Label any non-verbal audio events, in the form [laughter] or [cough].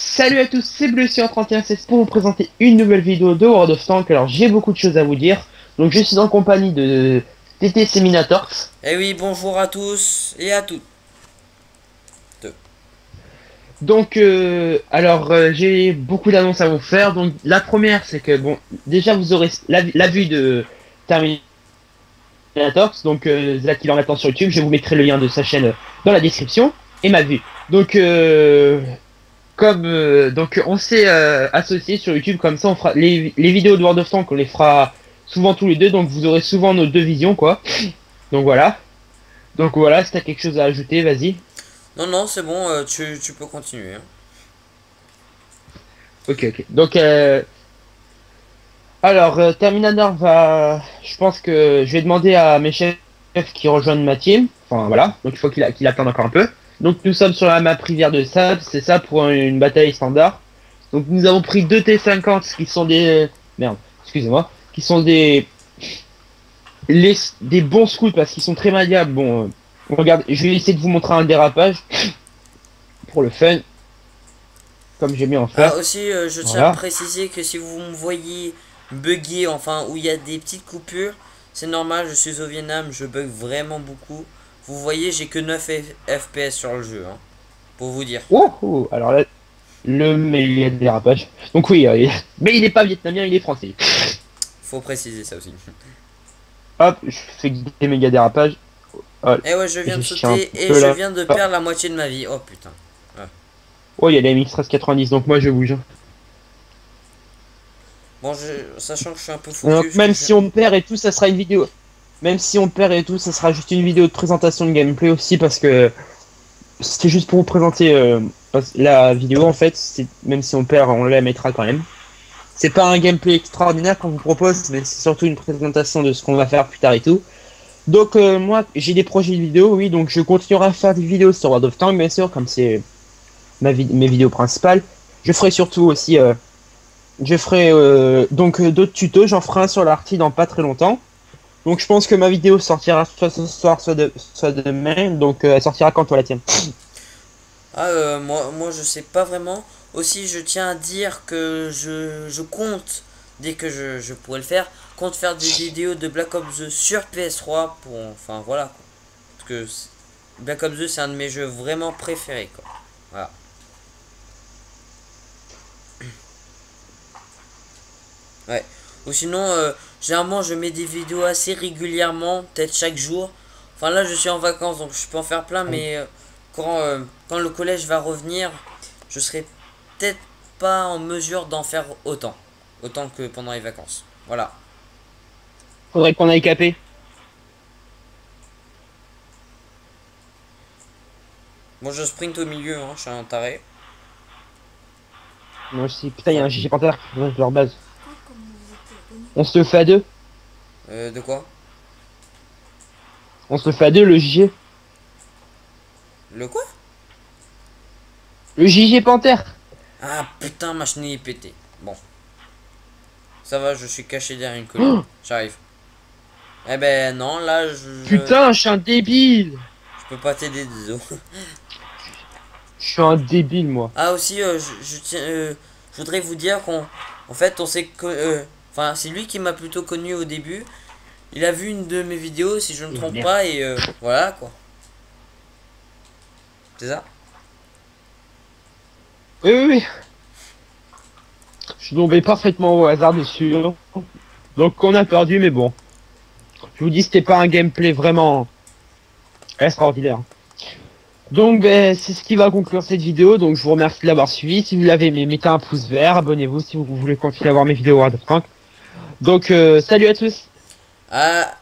Salut à tous, c'est Bleu sur 3116 pour vous présenter une nouvelle vidéo de World of Tanks. Alors j'ai beaucoup de choses à vous dire. Donc je suis en compagnie de TT Seminators. Eh oui, bonjour à tous et à toutes. Donc euh, alors euh, j'ai beaucoup d'annonces à vous faire. Donc la première c'est que bon déjà vous aurez la, la vue de Terminator. Donc euh, là qu'il en attend sur YouTube, je vous mettrai le lien de sa chaîne dans la description et ma vue. Donc euh, comme euh, donc on s'est euh, associé sur YouTube comme ça on fera les, les vidéos de World of Tanks on les fera souvent tous les deux donc vous aurez souvent nos deux visions quoi. Donc voilà. Donc voilà, si t'as quelque chose à ajouter, vas-y. Non, non, c'est bon, euh, tu, tu peux continuer. hein. Ok, ok. Donc, alors, Terminator va. Je pense que je vais demander à mes chefs qui rejoignent ma team. Enfin, voilà. Donc, il faut qu'il qu'il attende encore un peu. Donc, nous sommes sur la map rivière de sable. C'est ça pour un- une bataille standard. Donc, nous avons pris deux T50 qui sont des. Merde, excusez-moi. Qui sont des. Les... Des bons scouts parce qu'ils sont très maniables. Bon, euh, regarde, je vais essayer de vous montrer un dérapage. [coughs] Pour le fun. Comme j'ai mis en faire. Ah, aussi, euh, je tiens Voilà. à préciser que si vous me voyez bugger, enfin, où il y a des petites coupures, c'est normal, je suis au Vietnam, je bug vraiment beaucoup. Vous voyez, j'ai que 9 F- FPS sur le jeu, hein, pour vous dire. Oh, oh, alors là, le méga dérapage. Donc oui, euh, mais il n'est pas vietnamien, il est français. Faut préciser ça aussi. Hop, je fais des méga dérapages. Eh ouais, je viens de sauter et je là. viens de perdre la moitié de ma vie. Oh putain. Oh, il y a la MX 1390, donc moi je bouge. Bon, je, sachant que je suis un peu focus. même si on perd et tout, ça sera une vidéo. Même si on perd et tout, ça sera juste une vidéo de présentation de gameplay aussi parce que c'était juste pour vous présenter euh, la vidéo en fait. Même si on perd, on la mettra quand même. C'est pas un gameplay extraordinaire qu'on vous propose, mais c'est surtout une présentation de ce qu'on va faire plus tard et tout. Donc euh, moi, j'ai des projets de vidéos, oui, donc je continuerai à faire des vidéos sur World of Tanks, bien sûr, comme c'est ma vid- mes vidéos principales. Je ferai surtout aussi, euh, je ferai euh, donc euh, d'autres tutos, j'en ferai un sur l'arty dans pas très longtemps. Donc je pense que ma vidéo sortira soit ce soir, soit, de, soit demain, donc euh, elle sortira quand toi la tienne? Ah, euh, moi, moi, je sais pas vraiment. Aussi, je tiens à dire que je, je compte, dès que je, je pourrai le faire, compte faire des vidéos de Black Ops 2 sur PS3 pour. Enfin, voilà. Quoi. Parce que Black Ops 2, c'est un de mes jeux vraiment préférés, quoi. Voilà. Ouais. Ou sinon, euh, généralement, je mets des vidéos assez régulièrement, peut-être chaque jour. Enfin, là, je suis en vacances, donc je peux en faire plein, mais. euh, quand, euh, quand le collège va revenir, je serai peut-être pas en mesure d'en faire autant. Autant que pendant les vacances. Voilà. Faudrait qu'on aille caper. Bon, je sprint au milieu, hein, je suis un taré. Moi aussi, putain, il y a un GG Panther qui leur base. On se le fait à deux Euh, de quoi? On se le fait à deux, le JG Le quoi? Le JG Panther Ah putain, ma chenille est pétée. Bon. Ça va, je suis caché derrière une colline. J'arrive. Eh ben non, là, je. Putain, je suis un débile Je peux pas t'aider, désolé. Je suis un débile, moi. Ah aussi, euh, je, euh, je voudrais vous dire qu'on, en fait, on s'est, co- euh, enfin, c'est lui qui m'a plutôt connu au début. Il a vu une de mes vidéos, si je ne me trompe pas, et euh, voilà quoi. C'est ça? Oui, oui, oui. Je suis tombé parfaitement au hasard dessus. Donc on a perdu, mais bon. Je vous dis, c'était pas un gameplay vraiment extraordinaire. Donc ben, c'est ce qui va conclure cette vidéo. Donc je vous remercie de l'avoir suivi. Si vous l'avez aimé, mettez un pouce vert. Abonnez-vous si vous voulez continuer à voir mes vidéos World of Tanks. Donc euh, salut à tous. À,